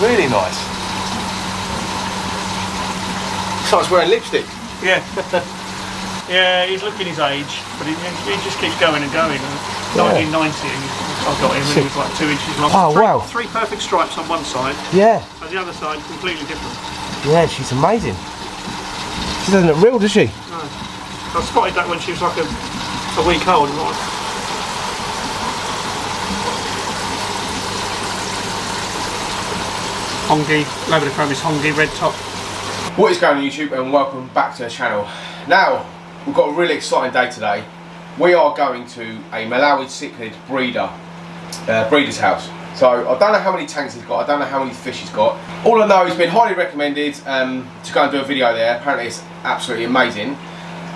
Really nice. Starts wearing lipstick. Yeah. yeah, he's looking his age, but he, he just keeps going and going. Yeah. 1990, I got him when he was like two inches long. Oh, three, wow. Three perfect stripes on one side, Yeah, and the other side completely different. yeah, she's amazing. She doesn't look real, does she? No. I spotted that when she was like a, a week old. And like, Hongi, Labradorochromis Hongi, red top. What is going on YouTube and welcome back to the channel. Now, we've got a really exciting day today. We are going to a Malawi cichlid breeder, uh, breeder's house. So I don't know how many tanks he's got, I don't know how many fish he's got. All I know he's been highly recommended um, to go and do a video there. Apparently it's absolutely amazing.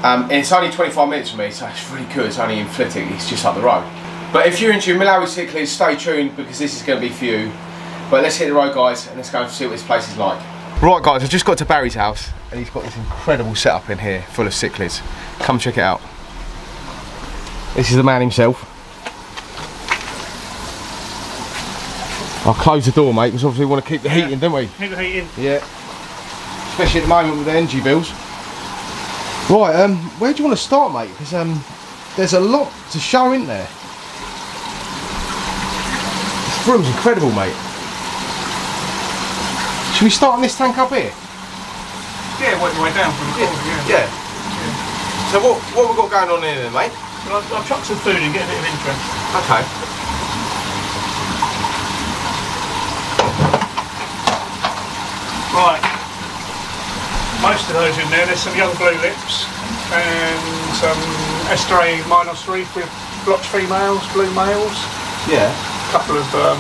Um, and it's only 25 minutes from me, so it's really good. It's only in Flitwick, it's just up the road. But if you're into Malawi cichlids, stay tuned because this is going to be for you. But let's hit the road guys and let's go and see what this place is like. Right guys, I've just got to Barry's house and he's got this incredible setup in here full of cichlids. Come check it out. This is the man himself. I'll close the door mate because obviously we want to keep the heat in, don't we? Keep the heat in. Yeah. Especially at the moment with the energy bills. Right, um, where do you want to start mate? Because um, there's a lot to show in there. This room's incredible mate. Should we start on this tank up here? Yeah, work your way down from the corner, yeah. Yeah. So what what we got going on here then, mate? Well, I'll, I'll chuck some food and get a bit of interest. Okay. Right. Most of those in there, there's some young blue lips and some Estherae Minos Reef with blotch females, blue males. Yeah. A couple of um,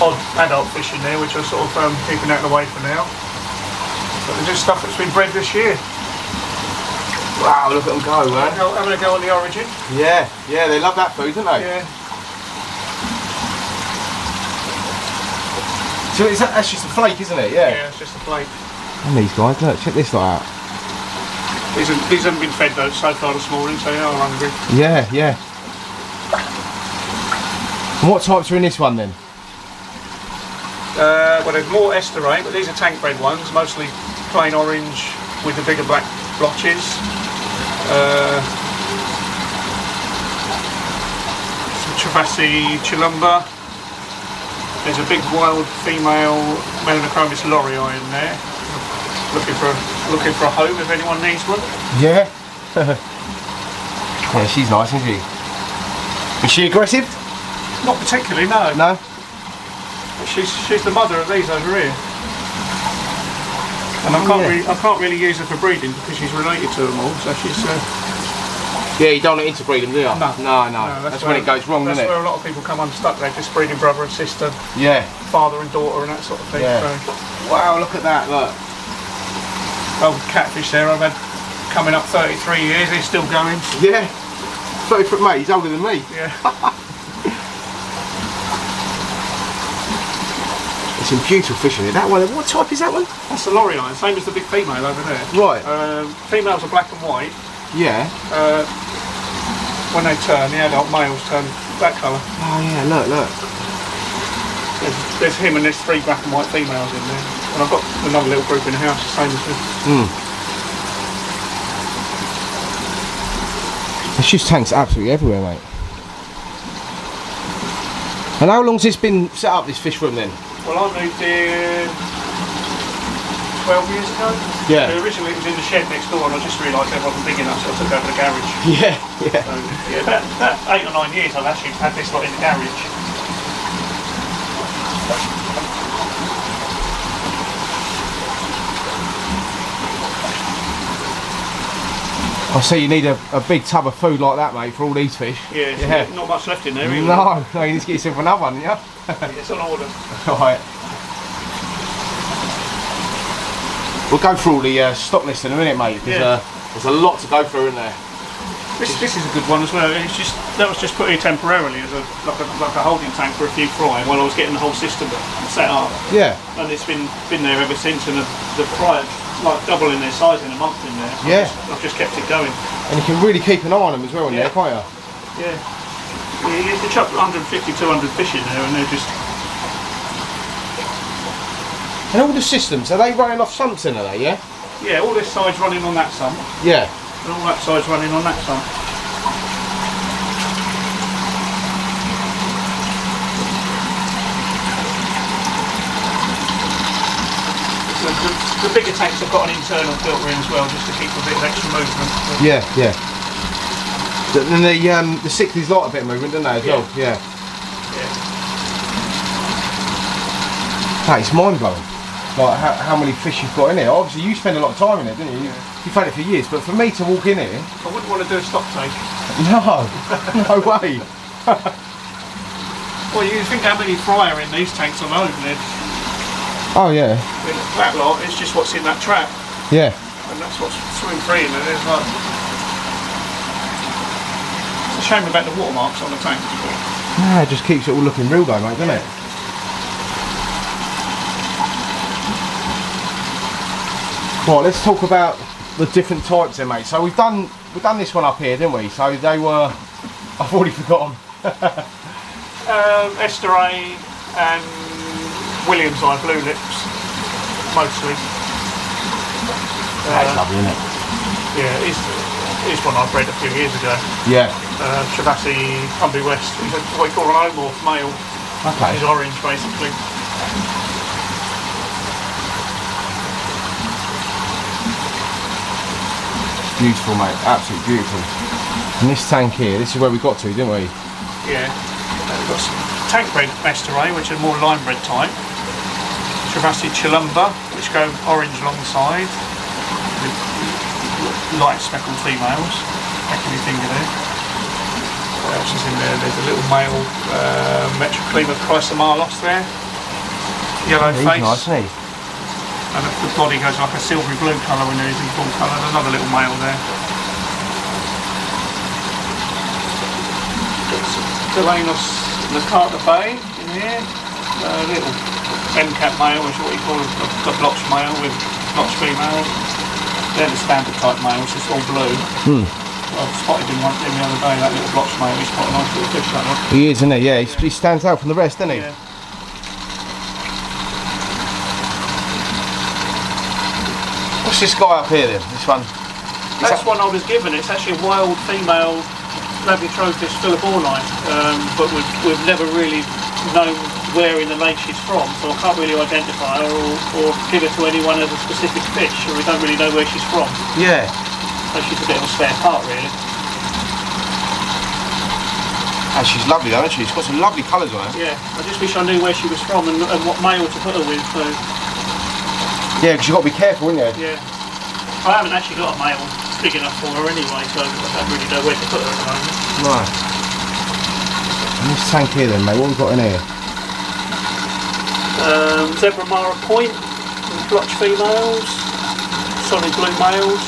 odd adult fish in there, which are sort of um, keeping out of the way for now. But there's just stuff that's been bred this year. Wow, look at them go, man. Go- Having a go on the origin. Yeah, yeah, they love that food, don't they? Yeah. So is that, that's just a flake, isn't it? Yeah. Yeah, it's just a flake. And these guys, look, check this lot out. These, are, these haven't been fed though so far this morning, so they are hungry. Yeah, yeah. And what types are in this one then? Uh, well, there's more estherae, but these are tank bred ones, mostly plain orange with the bigger black blotches. Uh, some Trewavasae Chilumba. There's a big wild female Melanochromis loriae in there. Looking for looking for a home if anyone needs one. Yeah. yeah, she's nice, isn't she? Is she aggressive? Not particularly, no. No. She's she's the mother of these over here. And I can't yeah. really I can't really use her for breeding because she's related to them all. So she's uh, Yeah, you don't want to interbreed them, do you? No. No, no. no, that's, when it goes wrong, That's doesn't where a lot of people come unstuck. They're just breeding brother and sister, Yeah. father and daughter, and that sort of thing. Yeah. So, Wow, look at that, look. old catfish there. I've had coming up 33 years. He's still going. Yeah. 30 foot mate, he's older than me. Yeah. some beautiful fish in it. That one, what type is that one? That's the loriae, same as the big female over there. Right. Um, females are black and white. Yeah. Uh, when they turn, the adult males turn that colour. Oh yeah, look, look. There's, there's him and there's three black and white females in there. And I've got another little group in the house, the same as this. There's just tanks absolutely everywhere, mate. And how long's this been set up, this fish room then? Well, I moved here 12 years ago. Yeah. So originally it was in the shed next door and I just realised it wasn't big enough so I took over the garage. Yeah, yeah. So, yeah, about, about eight or nine years I've actually had this lot in the garage. I see you need a, a big tub of food like that, mate, for all these fish. Yeah, Yeah. not much left in there either. No, no, you need to get yourself another one, yeah? It's on order. Right. We'll go through all the uh, stock list in a minute, mate, because Yeah. uh, there's a lot to go through in there. This, this is a good one as well. It's just that was just put here temporarily as a like a, like a holding tank for a few fry while I was getting the whole system set up. Yeah, and it's been been there ever since. And the, the fry like doubling their size in a month in there. Yeah. I've just, I've just kept it going. and you can really keep an eye on them as well in Yeah. there, can't you? Yeah. You, you chuck 150, 200 fish in there, and they're just And all the systems, are they running off something, are they, yeah? Yeah, all this side's running on that sump, Yeah. and all that side's running on that sump. The, the, bigger tanks have got an internal filter in as well, just to keep a bit of extra movement. Yeah, yeah. The- Then the um, the Sickley's like a bit of movement, don't they, as Yeah. well? Yeah. yeah. Hey, it's mind blowing. Like how, how many fish you've got in here. Obviously, you spend a lot of time in it, didn't you? Yeah. You've had it for years, but for me to walk in here, I wouldn't want to do a stock take. no, no way. Well, you think how many fry are in these tanks on opening? Oh yeah, I mean, that lot is just what's in that trap, yeah. and that's what's swim free in it. It's like it's a shame about the watermarks on the tank. Nah, it just keeps it all looking real though, mate, doesn't it? Right, let's talk about the different types then, mate. So we've done we've done this one up here, didn't we? So they were I've already forgotten. Um, Estherae and Williams Eye Blue Lips, mostly. That's Uh, lovely, isn't it? yeah, he's, he's one I bred a few years ago. Yeah. Uh, Cumbria West. He's a, what you call an omorph male. Okay. He's orange basically. Beautiful, mate. Absolutely beautiful. And this tank here, this is where we got to, didn't we? Yeah. Uh, we've got some tank bred Estherae, which are more line bred type. Trewavasae Chilumba, which go orange alongside. With light speckled females. Back in your finger there. What else is in there? There's a little male uh, Metriaclima Chrysomallos there. Yellow He's face. nice, isn't he? And the body goes like a silvery blue colour when he's in full colour. There's another little male there. Callainos Nkhata Bay in here. A little M-cap male, which is what you call a, a blotch male with blotch female. They're the standard type males, it's all blue. Hmm. I spotted him one him the other day, that little blotch male. He's quite a nice little fish, that one. He is, isn't he? Yeah, he, he stands out from the rest, doesn't he? Yeah. What's this guy up here then? This one? That's one I was given. It's actually a wild female Labeotropheus fuelleborni, um, but we've, we've never really known where in the lake she's from, so I can't really identify her or, or give her to anyone as a specific fish, or we don't really know where she's from. Yeah. So she's a bit of a spare part, really. And she's lovely though, isn't she? She's got some lovely colours on her. Yeah, I just wish I knew where she was from and, and what male to put her with. So Yeah, because you've got to be careful, haven't you? yeah, I haven't actually got a male big enough for her anyway, so I don't really know where to put her at the moment. Right. And this tank here then, mate, what have we got in here? Um, Zebra Mara Point, blotch females, solid blue males.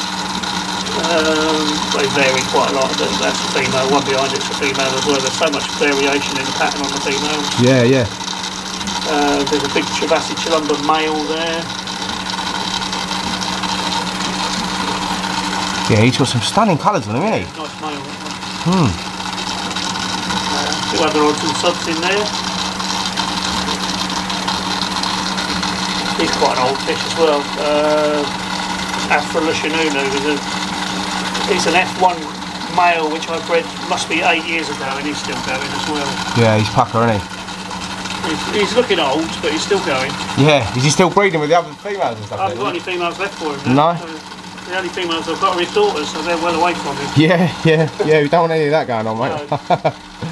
Um, they vary quite a lot. That's a female. One behind it's a female as well. There's so much variation in the pattern on the females. Yeah, yeah. Uh, there's a big Trewavasae Chilumba male there. Yeah, he's got some stunning colours on him, isn't he? Nice male. That one. Hmm. Uh, two other odds and sods in there. He's quite an old fish as well. Uh, Afrolushanunu is a he's an F1 male which I bred must be eight years ago and he's still going as well. Yeah, he's pucker, isn't He's, he's looking old but he's still going. Yeah. Is he still breeding with the other females and stuff? I haven't got any females left for him now. No? So the only females I've got are his daughters so they're well away from him. Yeah, yeah, yeah. We don't want any of that going on, mate. No.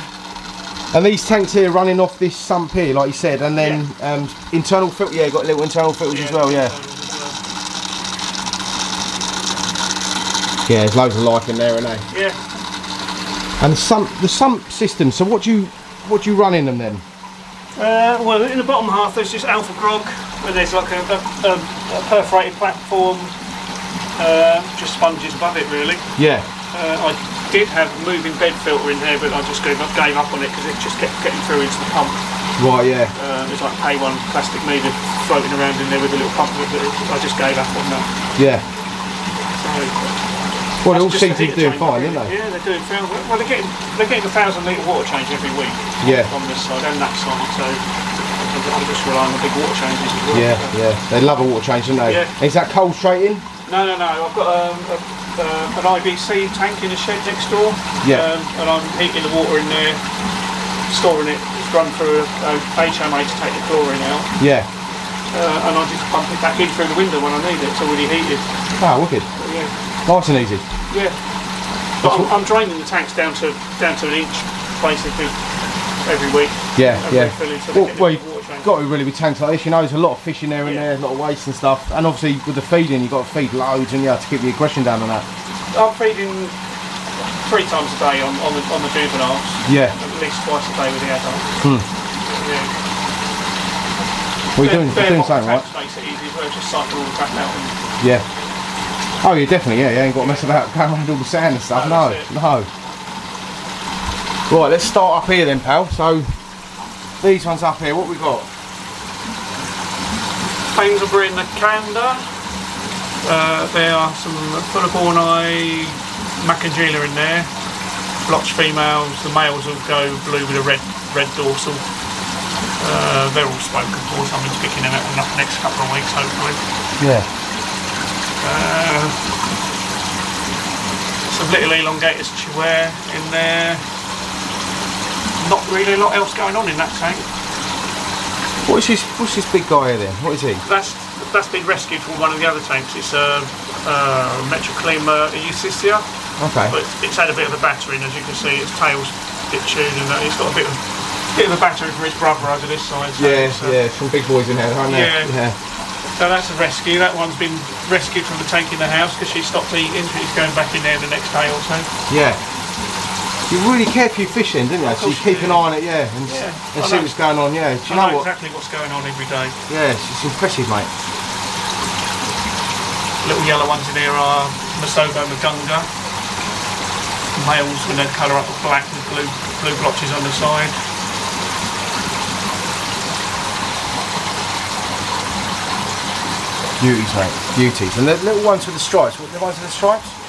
And these tanks here running off this sump here, like you said, and then um, internal filter. Yeah, got little internal filters as well. Yeah. Yeah, there's loads of life in there, isn't there? Yeah. And the sump, the sump system. So what do you, what do you run in them then? Uh, well, in the bottom half there's just Alfagrog, where there's like a, a, a, a perforated platform, uh, just sponges above it really. Yeah. Uh, I did have a moving bed filter in here, but I just gave up, gave up on it because it just kept getting through into the pump. Right. Yeah. Uh, there's like K1 plastic meter floating around in there with a little pump, but it- I just gave up on that. Yeah. So, Well, they all seem to be doing fine, don't they? Yeah, they're doing fine. Well, they're getting they're getting a thousand litre water change every week Yeah. on this side and that side, so I'm just relying on big water changes as well. Yeah, yeah. They love a water change, don't they? Yeah. Is that cold straight in? No, no, no. I've got um, a, uh, an IBC tank in the shed next door. Yeah. Um, and I'm heating the water in there, storing it. It's run through a, a HMA to take the chlorine out. Yeah. Uh, and I just pump it back in through the window when I need it. It's already heated. Ah, wicked. But yeah. Nice and easy. Yeah. But I'm, I'm draining the tanks down to down to an inch basically every week. Yeah, and yeah. Well, well, the you've water change. got to really be tanks like this. You know, there's a lot of fish in there and Yeah. there, a lot of waste and stuff. And obviously with the feeding, you've got to feed loads and you have to keep the aggression down on that. I'm feeding three times a day on, on the on the juveniles. Yeah. At least twice a day with the adults. Hmm. Yeah. Well, you're doing, Bare- you're doing something right. Makes it easy as well. Just cycle all the crap out. And, Yeah. Oh, yeah, definitely. Yeah, you ain't got to mess about going around all the sand and stuff. No, No, no. Right, let's start up here then, pal. So these ones up here, what we got? Painsbury in the Canda. Uh, there are some Fuelleborni Makanjila in there. Blotch females. The males will go blue with a red red dorsal. Uh, they're all spoken for, so I'm just picking them out in the next couple of weeks, hopefully. Yeah. Uh, some little elongatus Chewere in there. Not really a lot else going on in that tank. What is this? What's this big guy here then? What is he? That's that's been rescued from one of the other tanks. It's a uh, Metriaclima Eusisia, Okay. but it's had a bit of a battering, as you can see. Its tail's a bit chewed, and it's got a bit of bit of a battering for its brother over this side. So Yeah, it's, uh, yeah, some big boys in there, aren't there? Yeah. So that's a rescue. That one's been rescued from the tank in the house because she stopped eating. She's going back in there the next day or so. Yeah. You really care for your fish then, didn't you? So you keep an eye on it, yeah, and, Yeah, and see know. what's going on, yeah. Do you I know, know what? exactly what's going on every day. Yeah, it's, impressive, mate. Little yellow ones in here are Msobo Magunga. Males when they colour up with black with blue blue blotches on the side. Beauties, mate. Beauties. And the little ones with the stripes. What the ones with the stripes?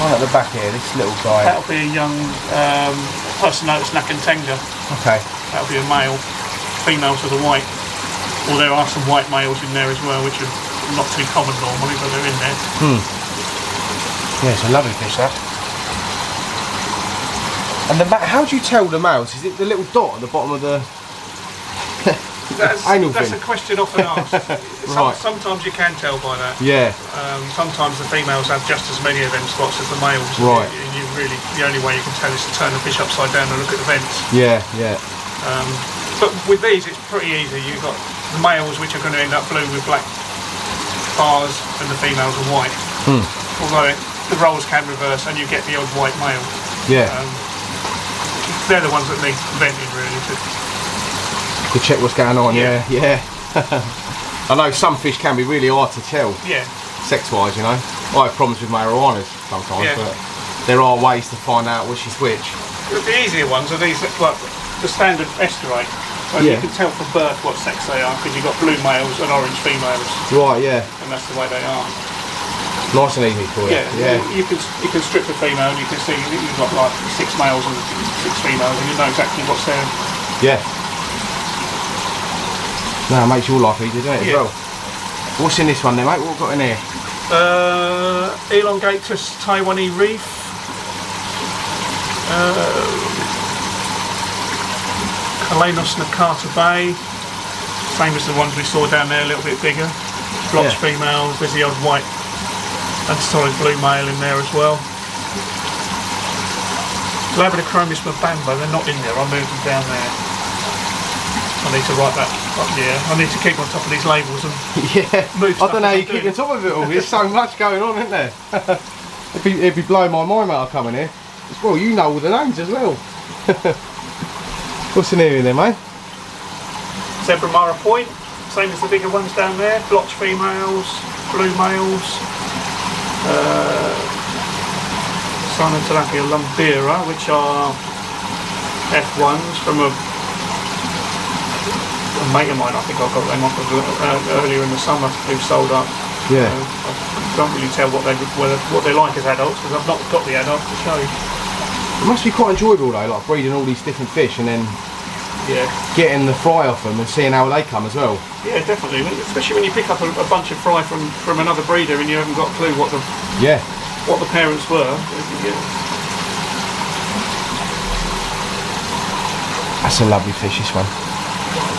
One at the back here, this little guy. That'll be a young um, pyrsonotus Nakantenga. Okay. That'll be a male. Females with a white. Or there are some white males in there as well, which are not too common normally, but they're in there. Yeah, it's a lovely fish, that. And the ma- how do you tell the males? Is it the little dot at the bottom of the... That's, that's a question often asked. Right. Sometimes you can tell by that. Yeah. Um, sometimes the females have just as many of them spots as the males. Right. And you really, the only way you can tell is to turn the fish upside down and look at the vents. Yeah, yeah. Um, but with these, it's pretty easy. You've got the males, which are going to end up blue with black bars, and the females are white. Hmm. Although it, the roles can reverse, and you get the odd white male. Yeah. Um, they're the ones that need venting, really. To, to check what's going on, yeah, Yeah. yeah. I know some fish can be really hard to tell, yeah, sex-wise, you know. I have problems with my arowanas sometimes, Yeah. but there are ways to find out which is which. the the easier ones are these, like the standard estherae. And Yeah. you can tell from birth what sex they are because you've got blue males and orange females, Right, yeah. and that's the way they are. Nice and easy for you. Yeah, Yeah. You, you can you can strip the female, and you can see you've got like six males and six females, and you know exactly what's there. Yeah. No, it makes your life easier, doesn't it, Yeah. as well? What's in this one then, mate? What we've got in here? Uh, elongatus Taiwanese reef. Uh, Callainos Nkhata Bay. Same as the ones we saw down there, a little bit bigger. Blotch Yeah. females, there's the odd white and solid blue male in there as well. Labradochromis mabamba, they're not in there, I moved them down there. I need to write that up here. I need to keep on top of these labels and yeah. Move I don't know how you keep on top of it all. There's so much going on, isn't there? it'd, be, it'd be blowing my mind when I come in here. Well, you know all the names as well. What's in here then, mate? Zebra Mara Point, same as the bigger ones down there. Blotch females, blue males. Uh, Cynotilapia Lumbera, which are F1s from a, a mate of mine. I think I got them off of uh, earlier in the summer who sold up. Yeah. Uh, I can't really tell what they whether, what they like as adults because I've not got the adults to show. It must be quite enjoyable though, like breeding all these different fish and then Yeah. getting the fry off them and seeing how they come as well. Yeah, definitely. Especially when you pick up a, a bunch of fry from, from another breeder and you haven't got a clue what the Yeah. what the parents were. That's a lovely fish, this one.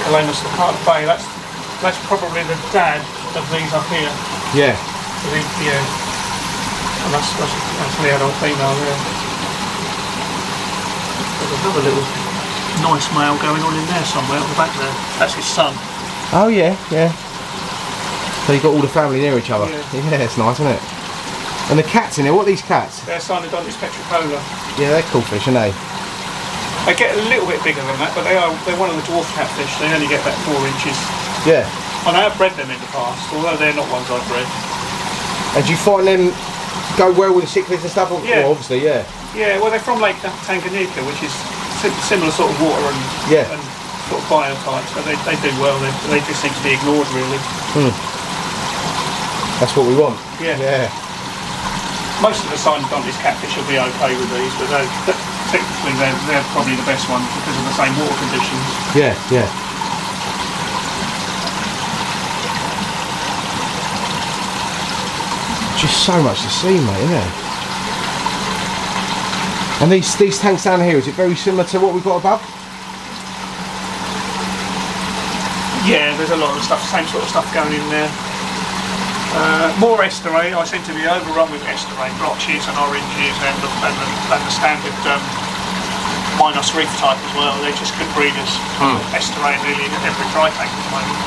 Callainos Carp Bay, that's that's probably the dad of these up here. Yeah. Think, yeah. And that's, that's, that's the adult female there. There's another little nice male going on in there somewhere at the back there. That's his son. Oh yeah, yeah. So you've got all the family near each other. Yeah. Yeah, it's nice, isn't it? And the cats in there, what are these cats? They're Synodontis petricola. Yeah, they're cool fish, aren't they? They get a little bit bigger than that, but they are they're one of the dwarf catfish. They only get about four inches. Yeah. And I have bred them in the past, although they're not ones I've bred. And do you find them go well with the cichlids and stuff? Or- Yeah. Well, obviously, yeah. Yeah, well they're from Lake Tanganyika, which is si- similar sort of water and, Yeah. and sort of biotope, so they, they do well. They, they just seem to be ignored really. Hmm. That's what we want. Yeah. Yeah. Most of the Synodontis catfish will be okay with these, but they're, technically they're, they're probably the best ones because of the same water conditions. Yeah, yeah. Just so much to see, mate, isn't there? And these these tanks down here, is it very similar to what we've got above? Yeah, there's a lot of stuff, same sort of stuff going in there. Uh, more estherae, I seem to be overrun with estherae, blotches and oranges and the, and the, and the standard um, minus reef type as well. They're just good breeders. Estherae nearly in every dry tank at the moment.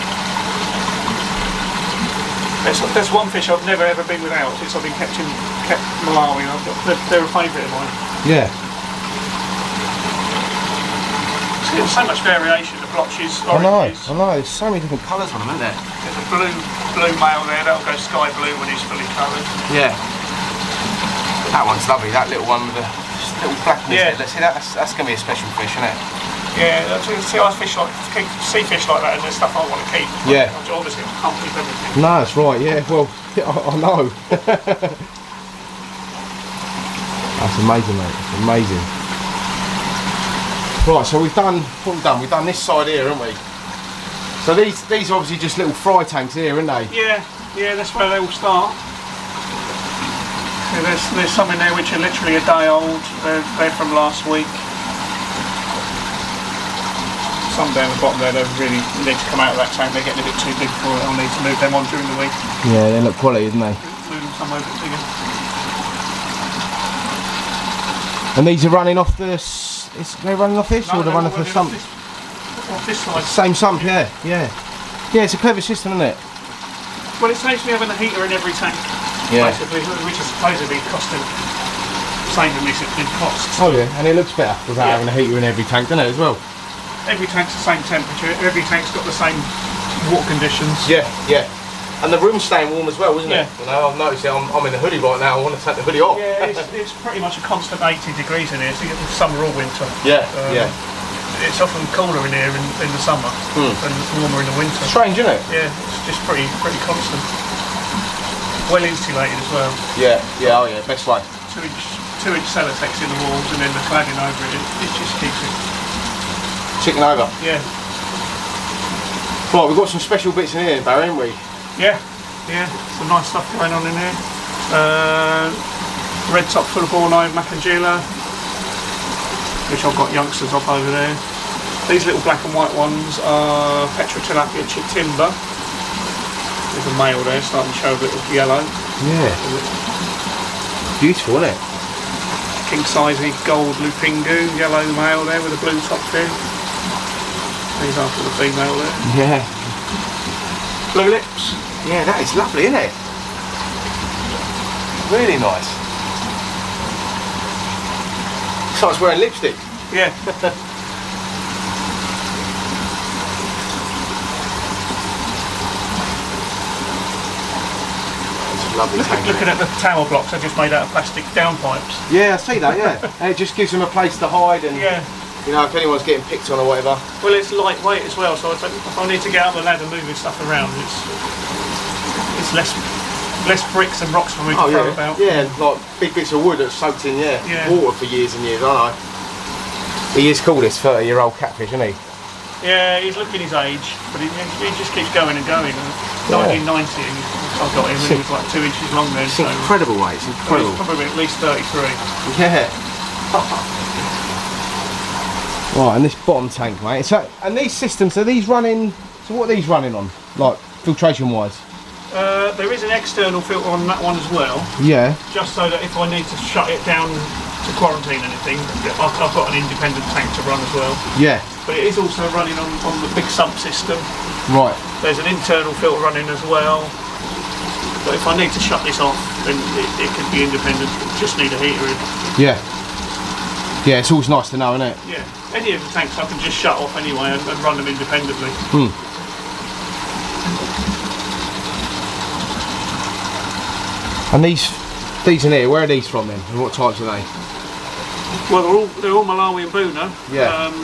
There's, there's one fish I've never ever been without since I've been kept in kept Malawi. I've got, they're, they're a favourite of mine. Yeah. There's so much variation, the blotches, I know. I know. There's so many different colours on them, isn't there? There's a blue blue male there, that'll go sky blue when he's fully coloured. Yeah. That one's lovely. That little one with the little blackness. Yeah. Let's see that. That's, that's gonna be a special fish, isn't it? Yeah, that's, see, I fish like keep sea fish like that, and there's stuff I want to keep. Yeah. Which obviously I can't keep everything. No, that's right. Yeah. Well, I, I know. that's amazing, mate. It's amazing. Right, so we've done what we've done. We've done this side here, haven't we? So these these are obviously just little fry tanks here, aren't they? Yeah, yeah, that's where they all start. Yeah, there's there's some in there which are literally a day old. They're, they're from last week. Some down the bottom there, they really need to come out of that tank. They're getting a bit too big for it. I'll need to move them on during the week. Yeah, they look quality, don't they? Move them somewhere a bit bigger. And these are running off the. S- Is they running off this, or they're running off the sump? This, off this side. Same sump, yeah, yeah. Yeah, it's a clever system, isn't it? Well, it saves me having a heater in every tank, Yeah. basically, which is supposedly costing same as this in costs. Oh yeah, and it looks better without Yeah. having a heater in every tank, doesn't it, as well? Every tank's the same temperature. Every tank's got the same water conditions. Yeah, yeah. And the room's staying warm as well, isn't Yeah. it? You know, I've noticed it. I'm, I'm in a hoodie right now. I want to take the hoodie off. Yeah, it's, it's pretty much a constant 80 degrees in here, so you get the summer or winter. yeah, Um, yeah. It's often cooler in here in, in the summer Hmm. and warmer in the winter. Strange, isn't it? Yeah, it's just pretty pretty constant. Well insulated as well. Yeah, yeah, oh yeah, best way. Two inch two inch Celotex in the walls and then the cladding over it. It, it just keeps it. Chicken over. Yeah, Right, we've got some special bits in here, Barry, haven't we? Yeah, yeah. Some nice stuff going on in here. Uh, red top full of eye Makanjila, which I've got youngsters off over there. These little black and white ones are Petrotilapia chitimba. There's a male there starting to show a bit of yellow. Yeah. Beautiful, isn't it? King sizey gold lupingu, yellow male there with a blue top fin. are for the female there. Yeah. Blue lips. Yeah, that is lovely, isn't it? Really nice. So it's wearing lipstick. Yeah. Lovely Look, looking at the tower blocks I just made out of plastic downpipes. Yeah, I see that, yeah. and it just gives them a place to hide and, Yeah. You know, if anyone's getting picked on or whatever. Well, it's lightweight as well, so if I, if I need to get up the ladder moving stuff around, it's it's less less bricks and rocks for me to Oh, throw yeah. about. Yeah, like big bits of wood that's soaked in, yeah, Yeah. water for years and years, I know. He is cool, this 30 year old catfish, isn't he? Yeah, he's looking his age, but he, he just keeps going and going. Yeah. 1990, I got him, and he was like two inches long then, It's so incredible, weight, It's he's incredible. probably at least 33. Yeah. right, and this bottom tank, mate. So, and these systems, are these running? So, what are these running on? Like filtration wise? Uh, there is an external filter on that one as well, Yeah. just so that if I need to shut it down to quarantine anything, I've, I've got an independent tank to run as well. Yeah. But it is also running on, on the big sump system. Right. There's an internal filter running as well. But if I need to shut this off, then it, it can be independent. Just need a heater in. Yeah. Yeah, it's always nice to know, isn't it? Yeah, any of the tanks I can just shut off anyway and, and run them independently. And these, these in here, where are these from then? And what types are they? Well, they're all, they're all Malawi and Buna. Yeah. Um,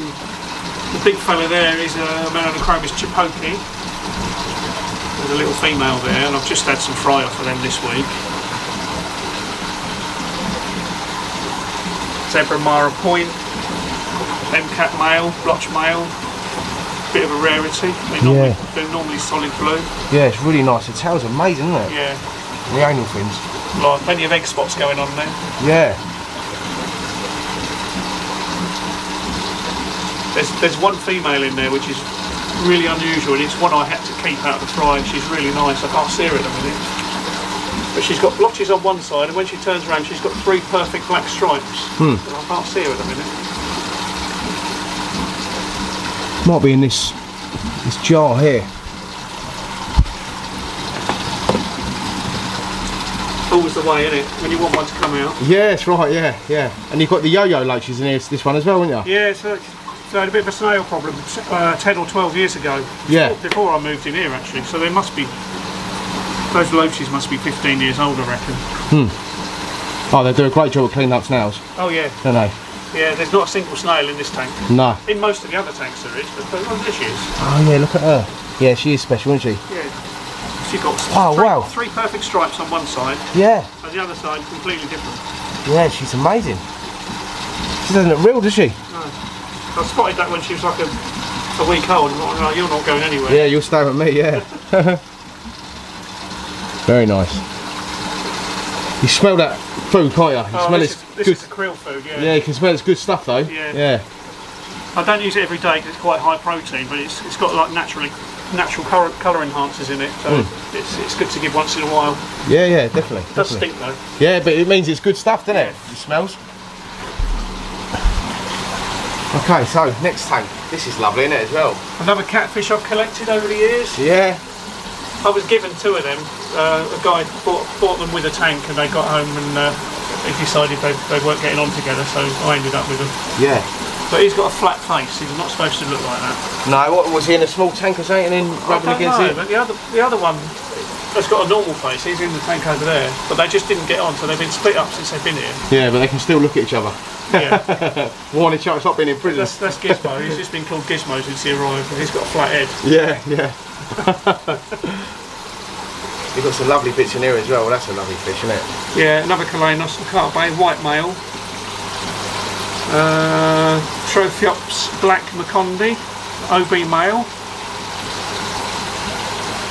the big fella there is a Melanochromis chipoki. There's a little female there, and I've just had some fry off for them this week. Zebra Mara Point, MCAT male, blotch male. Bit of a rarity. They're normally, Yeah. they're normally solid blue. Yeah, it's really nice. The tail's amazing, isn't it? Yeah. The anal fins. Like plenty of egg spots going on there. Yeah. There's there's one female in there which is really unusual and it's one I had to keep out of the fry. and She's really nice. I can't see her at the minute. But she's got blotches on one side and when she turns around she's got three perfect black stripes. Hmm. I can't see her at the minute. Might be in this this jar here. Always the way, isn't it? When you want one to come out. Yeah, that's right. Yeah, yeah. And you've got the yo-yo loaches in here. This one as well, haven't you? Yeah, so, so I had a bit of a snail problem uh, 10 or 12 years ago. Yeah. Before, before I moved in here actually. So they must be, those loaches must be 15 years old I reckon. Hmm. Oh, they do a great job of cleaning up snails, Oh yeah, don't they? yeah, there's not a single snail in this tank. No. In most of the other tanks there is, but, oh, there she is. Oh yeah, look at her. Yeah, she is special, isn't she? Yeah. She's got Oh, three, wow. three perfect stripes on one side, Yeah. and the other side completely different. Yeah, she's amazing. She doesn't look real, does she? No. I spotted that when she was like a, a week old. and I was like, you're not going anywhere. Yeah, you'll stay with me. Yeah. Very nice. You smell that food, can't you? You Oh, smell this, it's is, this good. is the krill food, yeah. Yeah, you can smell it's good stuff though. Yeah. Yeah. I don't use it every day because it's quite high protein, but it's, it's got like naturally natural colour, colour enhancers in it, so Hmm. it's, it's good to give once in a while. Yeah, yeah, definitely. It does definitely. stink though. Yeah, but it means it's good stuff, doesn't it? It smells. Okay, so next tank. This is lovely, isn't it, as well? Another catfish I've collected over the years. Yeah. I was given two of them. Uh, a guy bought, bought them with a tank and they got home and uh, he decided they, they weren't getting on together, so I ended up with them. Yeah. But he's got a flat face, he's not supposed to look like that. No, what was he in a small tank or something and then rubbing against know, it? but the other, the other one has got a normal face, he's in the tank over there, but they just didn't get on, so they've been split up since they've been here. Yeah, but they can still look at each other. Yeah, Warn each other, stop being in prison. that's, that's Gizmo, he's just been called Gizmo since he arrived, and he's got a flat head. Yeah, yeah. You've got some lovely bits in here as well. Well, that's a lovely fish, isn't it? Yeah, another Callainos, Carp Bay, white male. Uh, Tropheops black Macondi, OB male.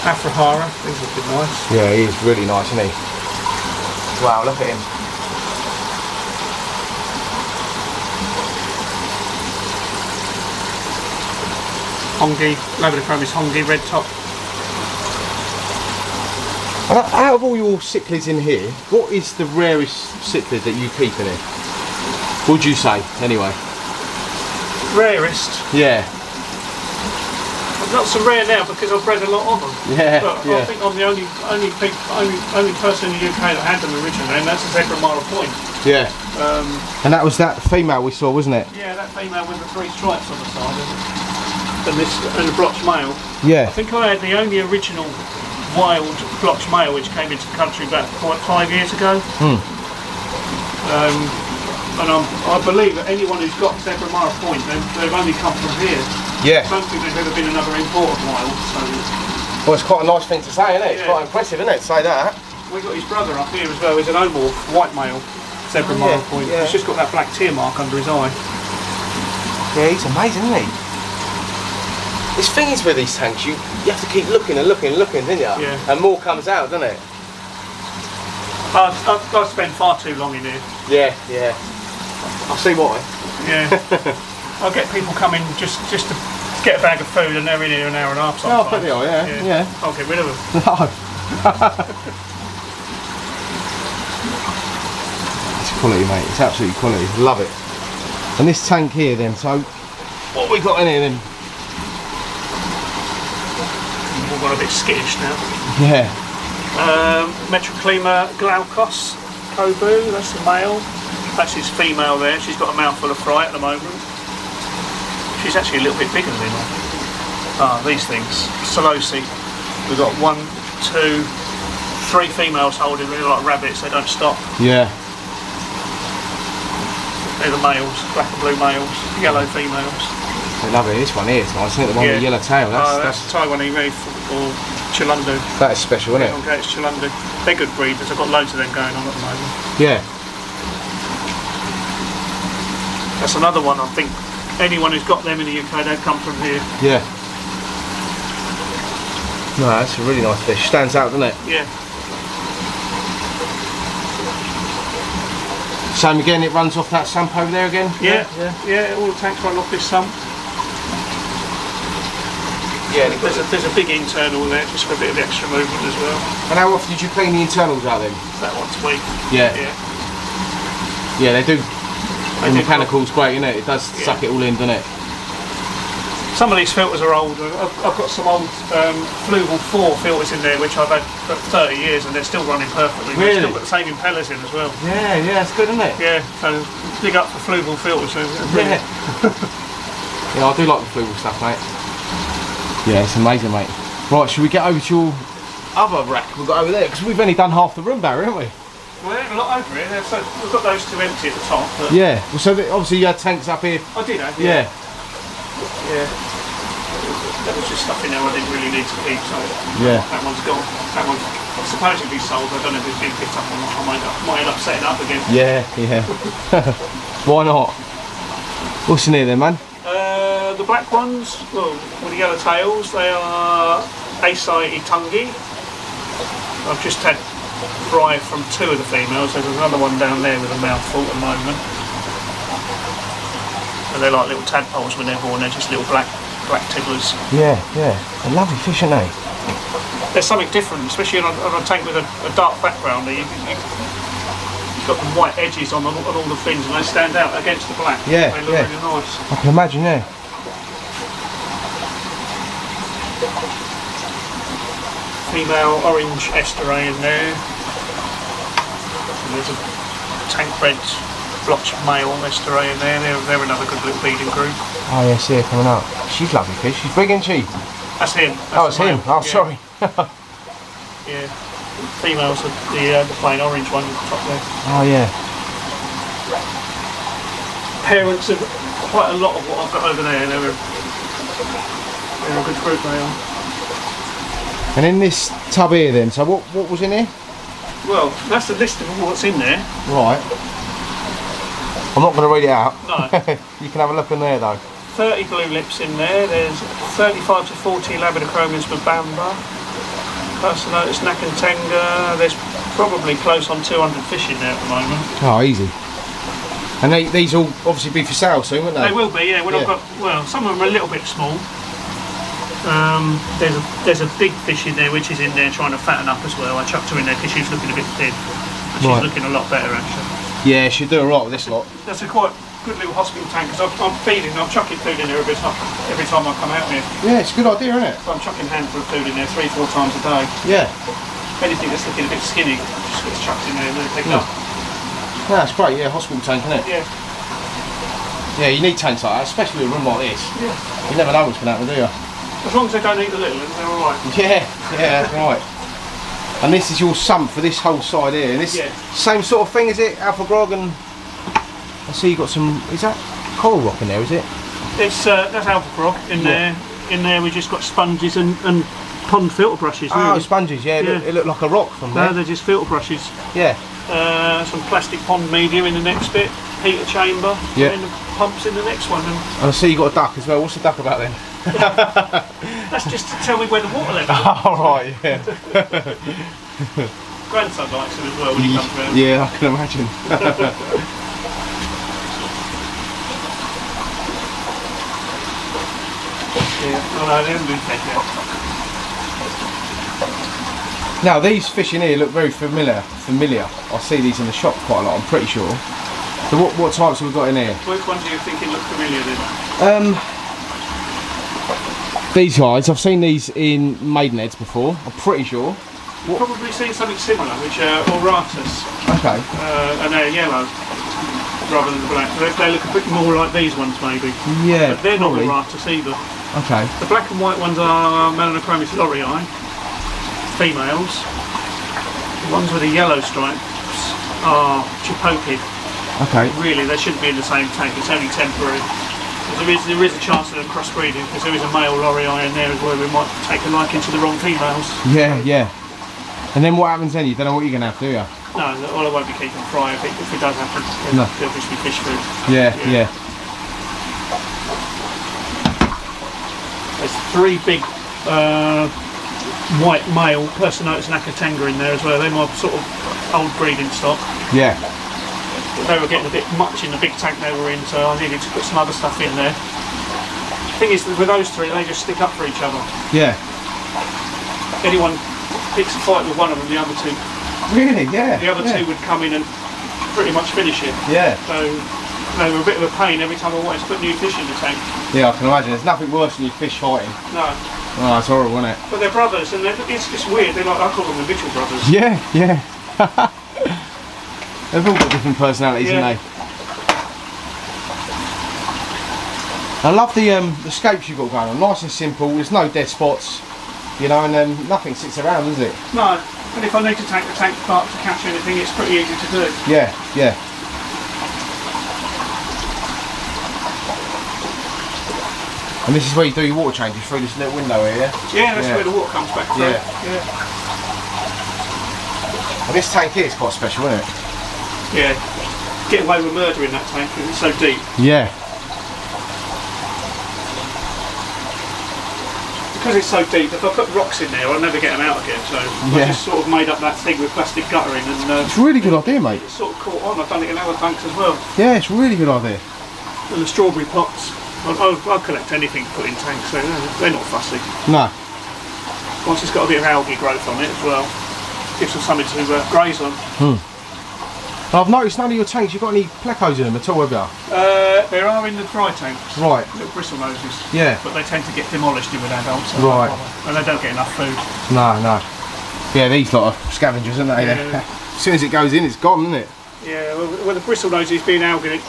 Afrahara, these look nice. Yeah, he's really nice, isn't he? Wow, look at him. Hongi, Labradorochromis Hongi, red top. Out- of all your cichlids in here, what is the rarest cichlid that you keep in here? Would you say, anyway? Rarest. Yeah, Not so rare now because I've bred a lot of them. yeah, But I think I'm the only only only only person in the UK that had them originally, and that's a Zebra Mara Point. Yeah. Um, And that was that female we saw, wasn't it? yeah, that female with the three stripes on the side, and, this and the blotch male. Yeah. I think I had the only original wild blotch male which came into the country about five years ago. Hmm. Um, and I'm, I believe that anyone who's got Zebra Mara Point, they've, they've only come from here. Yeah. I don't think there's ever been another imported wild. So Well, it's quite a nice thing to say, isn't it? It's Yeah. quite impressive, isn't it, to say that? We've got his brother up here as well. He's an omorph, white male. Zebra Oh, yeah, Point. yeah. He's just got that black tear mark under his eye. Yeah, he's amazing, isn't he? This thing is with these tanks, you, you have to keep looking and looking and looking, don't you? Yeah. And more comes out, doesn't it? I've, I, I spend far too long in here. Yeah, yeah. I see why. Yeah. I'll get people coming just just to get a bag of food and they're in here an hour and a half Oh, I sometimes. bet they are, yeah, yeah. I'll get rid of them. No. it's quality, mate. It's absolutely quality. Love it. And this tank here, then. So, what we got in here, then? Got a bit skittish now. Yeah. Um, Metriaclima Glaukos Kobu, that's the male. That's his female there. She's got a mouthful of fry at the moment. She's actually a little bit bigger than him. Ah, these things. Saulosi. We've got one, two, three females holding. They're like rabbits. They don't stop. Yeah. They're the males, black and blue males, yellow females. I love it. This one here is nice, isn't it? The one with the yellow tail. That's, Oh, that's, that's Taiwanese reef or Chilundu. that is special, isn't it? Okay, it's Chilundu. They're good breeders. I've got loads of them going on at the moment. Yeah. That's another one. I think anyone who's got them in the UK, they've come from here. Yeah. No, that's a really nice fish. Stands out, doesn't it? Yeah. Same again, it runs off that sump over there again? Yeah. Yeah, yeah, all the tanks run off this sump. Yeah. There's a, there's a big internal there just for a bit of extra movement as well. And how often did you clean the internals out then? That once a week. Yeah. Yeah. Yeah, they do. They The mechanical's great, isn't it? It does Yeah. suck it all in, doesn't it? Some of these filters are old. I've, I've got some old um, Fluval 4 filters in there which I've had for 30 years and they're still running perfectly. They've Really? still got the same impellers in as well. Yeah, yeah, it's good, isn't it? Yeah, so big up for Fluval filters. Yeah. yeah, I do like the fluval stuff, mate. Yeah, it's amazing, mate. Right, should we get over to your other rack we've got over there? Because we've only done half the room, Barry, haven't we? Well, there's a lot over here. So we've got those two empty at the top. But Yeah. Well, so the, obviously you had tanks up here. I did have, Yeah. Yeah. That was just stuff in there I didn't really need to keep, so Yeah. that one's gone. That one's supposedly sold. I don't know if it's been picked up or not. I might, I might end up setting up again. Yeah, yeah. Why not? What's in here then, man? Uh, Uh, the black ones, well, with the yellow tails, they are Acei Itungi. I've just had fry from two of the females. There's another one down there with a mouthful at the moment. And they're like little tadpoles when they're born. They're just little black black tigglers. Yeah, yeah. A lovely fish, aren't they? There's something different, especially on a, on a tank with a, a dark background. You, you, you've got the white edges on, the, on all the fins and they stand out against the black. Yeah, They look yeah. really nice. I can imagine, yeah. Female orange estherae in there. And there's a tank red blotched male estherae in there. They're, they're another good little feeding group. Oh, yeah, see her coming up. She's lovely fish. She's big, isn't she? That's him. That's oh, it's him. male. Oh, Yeah, sorry. Yeah. Females, are the, uh, the plain orange one at the top there. Oh, yeah. parents of quite a lot of what I've got over there. They're a, good group, they are. And in this tub here then, so what, what was in here? Well, that's the list of what's in there. Right. I'm not going to read it out. No. you can have a look in there though. 30 blue lips in there. There's 35 to 40 labidochromis for Bamba. Labradochromius babamba. Pyrsonotus Nakantenga. There's probably close on 200 fish in there at the moment. Oh, easy. And they, these will obviously be for sale soon, won't they? They will be, yeah. When I've Yeah. got, well, some of them are a little bit small. Um, there's a there's a big fish in there which is in there trying to fatten up as well. I chucked her in there because she's looking a bit thin. She's Right. looking a lot better actually. Yeah, she'll do alright with this lot. That's a quite good little hospital tank because I'm feeding, I'm chucking food in there every time, every time I come out here. Yeah, it's a good idea, isn't it? So I'm chucking a handful of food in there three, four times a day. Yeah. Anything that's looking a bit skinny just gets chucked in there and then picked Yeah. up. Yeah, it's great. Yeah, hospital tank, isn't it? Yeah. Yeah, you need tanks like that, especially in a room like this. yeah. You never know what's going to happen, do you? As long as they don't eat the little ones, they're alright. Yeah, yeah, that's right. And this is your sump for this whole side here. And this Yeah. same sort of thing, is it? Alfagrog and I see you got some. Is that coral rock in there? Is it? It's uh, that's alpha croc in there. In there we just got sponges and, and pond filter brushes. Oh, Really. sponges. Yeah, It, look, Yeah. it looked like a rock from no, there. they're just filter brushes. Yeah. Uh, some plastic pond medium in the next bit. Heater chamber. Yeah. And the pumps in the next one. And And I see you got a duck as well. What's the duck about then? That's just to tell me where the water level is. All right, yeah. Grandson likes them as well when he comes round. Yeah, I can imagine. Yeah. Oh no, they haven't been fed yet. Now these fish in here look very familiar. Familiar. I see these in the shop quite a lot. I'm pretty sure. So what, what types have we got in here? Which ones do you thinking look familiar then? Um, these guys. I've seen these in maidenheads before. I'm pretty sure. You've probably seen something similar, which are auratus, Okay. uh, and they're yellow rather than the black. They, they look a bit more like these ones maybe. Yeah. But they're probably. not auratus either. Okay. The black and white ones are Melanochromis loriae, females. The ones with the yellow stripes are Chipokae. Okay. Really, they shouldn't be in the same tank. It's only temporary. There is, there is a chance of crossbreeding because there is a male loriae in there as well. We might take a liking to the wrong females. Yeah, yeah. And then what happens then? You don't know what you're gonna have to do. You? No, well, I won't be keeping fry if it, if it does happen. No. They'll just be fish food. Yeah, Yeah. yeah. There's three big uh, white male Pyrsonotus and Akatanga in there as well. They're my sort of old breeding stock. Yeah. They were getting a bit much in the big tank they were in, so I needed to put some other stuff in there. The thing is, with those three, they just stick up for each other. Yeah. Anyone picks a fight with one of them, the other two, Really? Yeah. the other yeah. two would come in and pretty much finish it. Yeah. So they were a bit of a pain every time I wanted to put new fish in the tank. Yeah, I can imagine. There's nothing worse than you fish fighting. No, Oh, it's horrible, isn't it? but they're brothers, and they're, it's just weird. They're like I call them the Mitchell brothers. Yeah, yeah. They've all got different personalities, Yeah. haven't they? I love the um, the scapes you've got going on. Nice and simple. There's no dead spots, you know, and um, nothing sits around, does it? No, and if I need to take the tank apart to catch anything, it's pretty easy to do. Yeah, yeah. And this is where you do your water changes through this little window here, yeah? Yeah, that's Yeah. where the water comes back through. Yeah. yeah. And this tank here is quite special, isn't it? Yeah. Get away with murder in that tank because it's so deep. Yeah. Because it's so deep, if I put rocks in there, I'll never get them out again. So Yeah. I just sort of made up that thing with plastic guttering and uh, It's a really good idea, mate. it sort of caught on. I've done it in other tanks as well. Yeah, it's a really good idea. And the strawberry pots. I'll, I'll, I'll collect anything to put in tanks, so they're they're not fussy. No. Once it's got a bit of algae growth on it as well, gives them something to uh, graze on. I've noticed none of your tanks, you've got any plecos in them at all, have you? Uh, there are in the dry tanks, Right. little bristle noses. Yeah. but they tend to get demolished in with adults. so Right. And they don't get enough food. No, no. Yeah, these lot are scavengers, aren't they? Yeah. as soon as it goes in, it's gone, isn't it? Yeah, well, well the bristle noses being algae,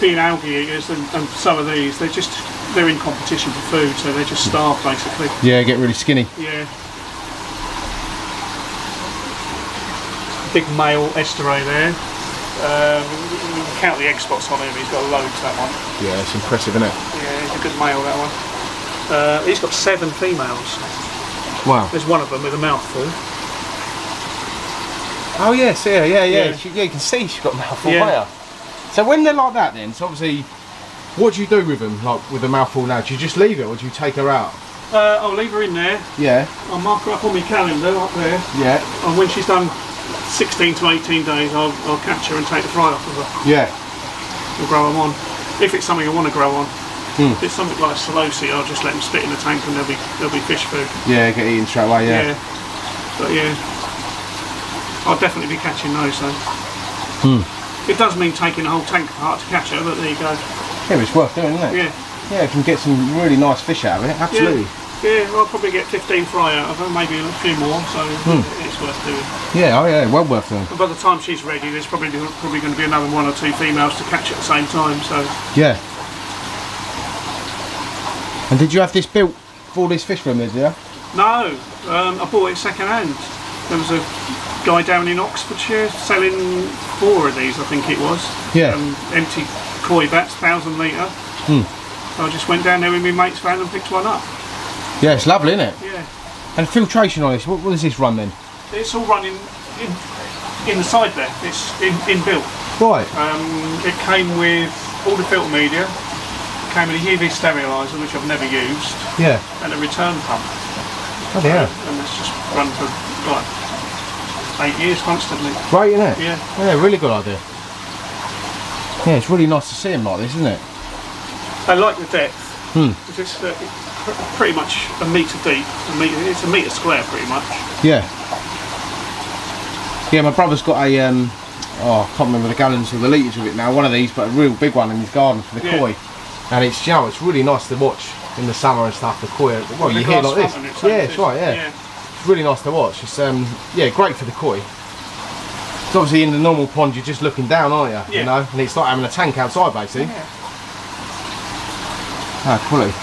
being algae eaters, and, and some of these, they're just they're in competition for food, so they just starve basically. Yeah, get really skinny. Yeah. Big male estherae there. Um, you can count the egg spots on him. He's got loads that one. Yeah, it's impressive, isn't it? Yeah, he's a good male that one. Uh, he's got seven females. Wow. There's one of them with a mouthful. Oh yes, yeah, yeah, yeah. Yeah. She, yeah you can see she's got a mouthful Yeah. there. So when they're like that, then, so obviously, what do you do with them? Like with a mouthful now, do you just leave it, or do you take her out? Uh, I'll leave her in there. Yeah, I'll mark her up on my calendar up there. yeah, And when she's done 16 to 18 days, I'll, I'll catch her and take the fry off of her yeah. and grow them on. If it's something I want to grow on. Hmm. If it's something like Saulosi, I'll just let them spit in the tank and they'll be they'll be fish food. Yeah, get eaten straight away. Yeah. yeah. But yeah, I'll definitely be catching those. So Hmm. it does mean taking the whole tank apart to catch her, but there you go. Yeah, it's worth doing, isn't it? Yeah, Yeah, you can get some really nice fish out of it. Absolutely. yeah. I'll probably get 15 fry out of her, maybe a few more. So Hmm. It's worth doing. Yeah. Oh yeah, well worth doing. And by the time she's ready, there's probably probably going to be another one or two females to catch at the same time. So Yeah. And did you have this built for all these fish there, did no, um, I bought it second hand. There was a guy down in Oxfordshire selling four of these, I think it was. Yeah. Um, empty koi bats, thousand litre. Hmm. So I just went down there with my mate's van and picked one up. Yeah, it's lovely, isn't it? Yeah. And filtration on this, what, what does this run then? It's all running in, in the side there. It's in, inbuilt. Right. Um, it came with all the filter media, came with a UV steriliser, which I've never used, Yeah. and a return pump. Oh yeah. And it's just run for like eight years constantly. Great, isn't it? Yeah. Yeah, really good idea. Yeah, it's really nice to see them like this, isn't it? I like the depth. Hmm. It's just, uh, pretty much a metre deep. A metre, it's a metre square, pretty much. Yeah. Yeah, my brother's got a, um, oh, I can't remember the gallons or the litres of it now, one of these, but a real big one in his garden for the Yeah. koi. And it's, you know, it's really nice to watch in the summer and stuff, the koi. Well, The you hear glass like this. it, Yeah, it's this. right, yeah. It's really nice to watch. It's, um, yeah, great for the koi. It's obviously in the normal pond, you're just looking down, aren't you? Yeah. You know, and it's like having a tank outside, basically. Yeah. Ah, quality.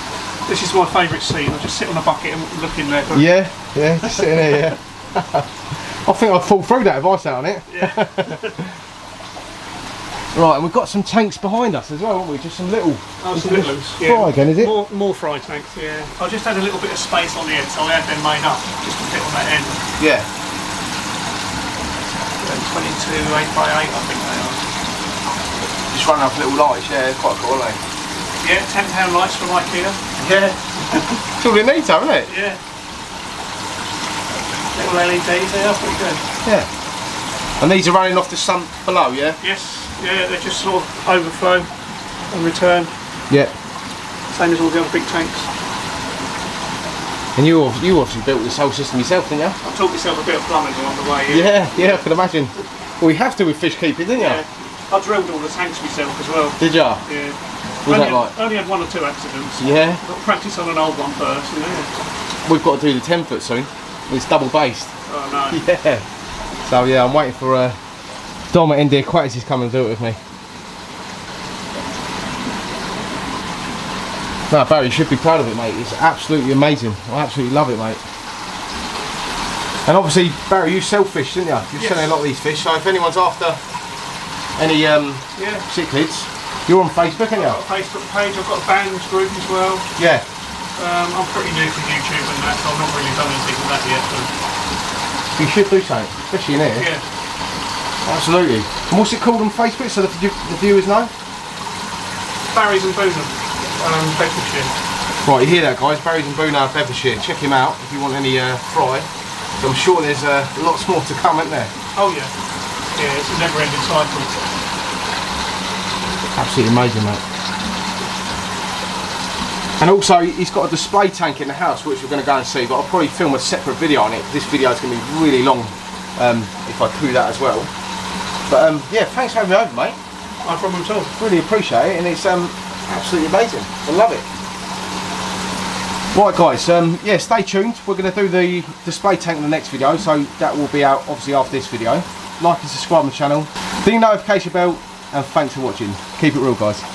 This is my favourite scene. I just sit on a bucket and look in there. Yeah, yeah, just sitting there, yeah. I think I'd fall through that if I sat on it. Yeah. Right, and we've got some tanks behind us as well, haven't we? Just some little. Oh, some little, Fry yeah. again, is it? More, more fry tanks, yeah. I just had a little bit of space on the end, so I had them made up just to fit on that end. Yeah. They're 22, 8 by 8, I think they are. Just running off little lights, yeah, quite cool, aren't Yeah, £10 lights from IKEA. Yeah. it's all needs, though, isn't it? Yeah. LEDs, pretty good. Yeah. And these are running off the sump below, yeah? Yes, yeah, they just sort of overflow and return, Yeah. same as all the other big tanks. And you, you obviously built this whole system yourself, didn't you? I taught myself a bit of plumbing along the way. Yeah, yeah, I can imagine. Well, you have to with fish keeping, didn't you? Yeah. I drilled all the tanks myself as well. Did you? Yeah. Was only, that like? only had one or two accidents. Yeah. Got practice on an old one first. Yeah. We've got to do the 10 foot soon. It's double based. Oh no. Yeah. So yeah, I'm waiting for uh, Dom at ND Aquatics is coming to do it with me. No, Barry, you should be proud of it, mate. It's absolutely amazing. I absolutely love it, mate. And obviously, Barry, you sell fish, didn't you? You're Yes. selling a lot of these fish. So if anyone's after any um, Yeah. cichlids, you're on Facebook, aren't I've got a Facebook page. I've got a bands group as well. Yeah. Um, I'm pretty new to YouTube and that, so I've not really done anything with that yet. But You should do something, especially in here. yeah. Absolutely. And what's it called on Facebook so the, the viewers know? Barry's and Boonham, um, Bedfordshire. Right, you hear that, guys? Barry's and Boonard, Bedfordshire. Check him out if you want any uh, fry. So I'm sure there's uh, lots more to come, isn't there? Oh yeah. Yeah, it's a never-ending cycle. Absolutely amazing, mate. And also, he's got a display tank in the house, which we're going to go and see. But I'll probably film a separate video on it. This video is going to be really long um, if I do that as well. But um, yeah, thanks for having me over, mate. No problem at all. Really appreciate it, and it's um, absolutely amazing. I love it. Right, guys. Um, yeah, stay tuned. We're going to do the display tank in the next video, so that will be out obviously after this video. Like and subscribe on the channel, ding the notification bell, and thanks for watching. Keep it real, guys.